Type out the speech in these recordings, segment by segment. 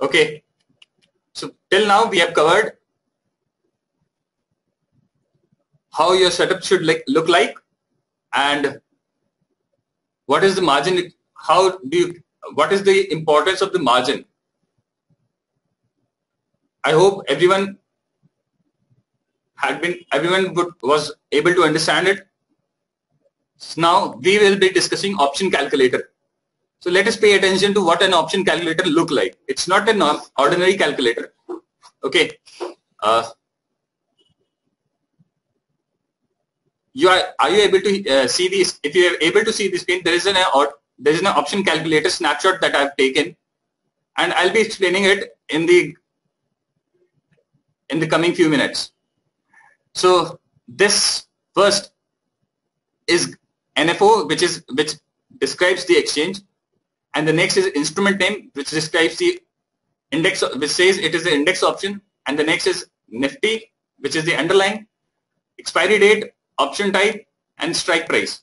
Okay. So till now we have covered how your setup should like, look like and what is the margin, how do you, what is the importance of the margin. I hope everyone had been, everyone would, was able to understand it. So now we will be discussing option calculator. So let us pay attention to what an option calculator look like. It's not an ordinary calculator. Okay. Uh, you are are you able to uh, see this? If you are able to see the screen, there is an or there is an option calculator snapshot that I've taken, and I'll be explaining it in the in the coming few minutes. So this first is NFO, which is which describes the exchange, and the next is instrument name, which describes the index, which says it is the index option, and the next is Nifty, which is the underlying expiry date, option type, and strike price.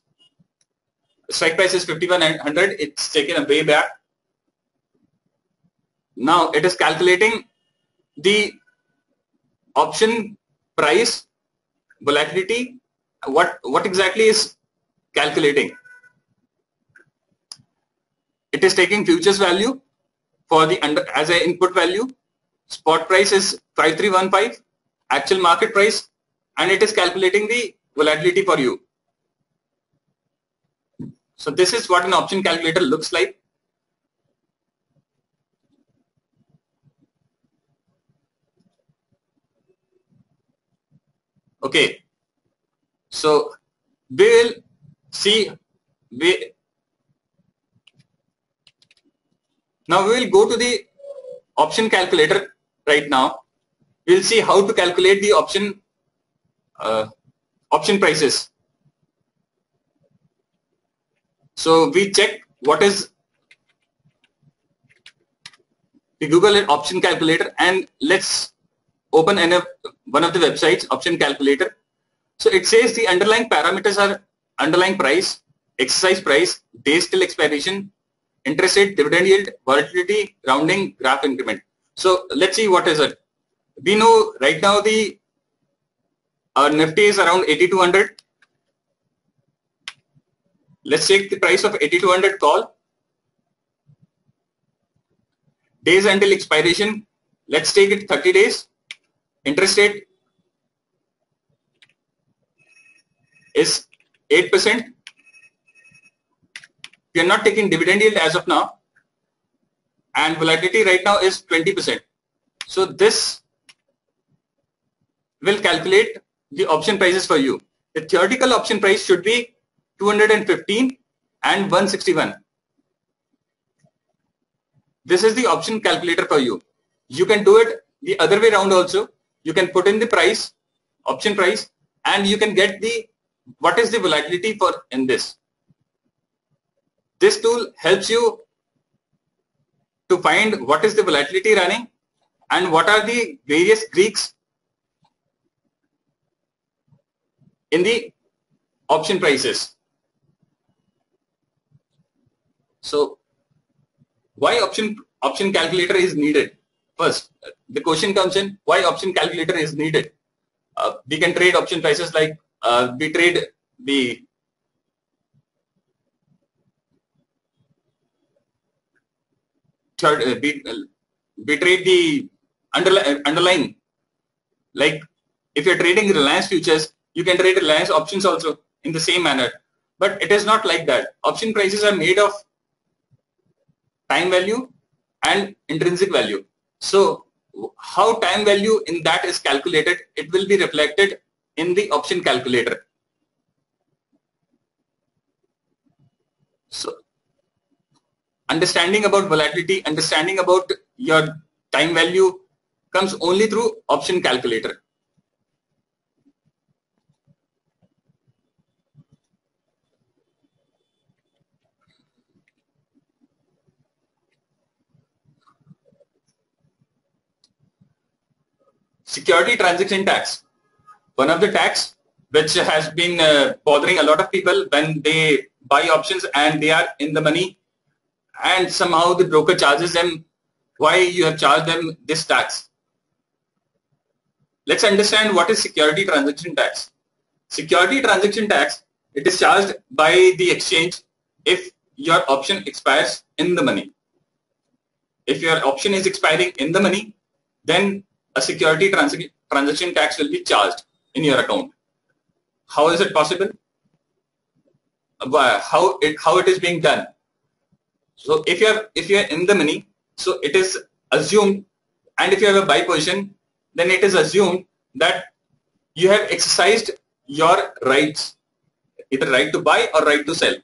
Strike price is 5100. It's taken a way back. Now it is calculating the option price volatility. What what exactly is calculating? It is taking futures value for the under as an input value. Spot price is 5315, actual market price, and it is calculating the volatility for you. So this is what an option calculator looks like. Okay. So we will see we now we will go to the option calculator right now. We'll see how to calculate the option uh, option prices. So we check what is the Google option calculator and let's open one of the websites option calculator. So it says the underlying parameters are underlying price, exercise price, days till expiration, interest rate, dividend yield, volatility, rounding, graph increment. So let's see what is it. We know right now the our Nifty is around 8200. Let's take the price of 8200 call. Days until expiration. Let's take it 30 days. Interest rate is 8%. We are not taking dividend yield as of now. And volatility right now is 20%. So this will calculate the option prices for you. The theoretical option price should be 215 and 161. This is the option calculator for you. You can do it the other way around also. You can put in the price, option price, and you can get the what is the volatility for in this. This tool helps you to find what is the volatility running and what are the various Greeks in the option prices. So why option option calculator is needed? First, the question comes in why option calculator is needed. Uh, we can trade option prices like uh, we trade the uh, uh, trade the underlying underlying like if you're trading Reliance futures you can trade Reliance options also in the same manner. But it is not like that. Option prices are made of time value and intrinsic value. So how time value in that is calculated, it will be reflected in the option calculator. So understanding about volatility, understanding about your time value comes only through option calculator. security transaction tax. One of the tax which has been uh, bothering a lot of people when they buy options and they are in the money and somehow the broker charges them why you have charged them this tax. Let's understand what is security transaction tax. Security transaction tax, it is charged by the exchange if your option expires in the money. If your option is expiring in the money, then a security trans transaction tax will be charged in your account. How is it possible? How it, how it is being done? So if you are if you are in the money, so it is assumed, and if you have a buy position, then it is assumed that you have exercised your rights, either right to buy or right to sell.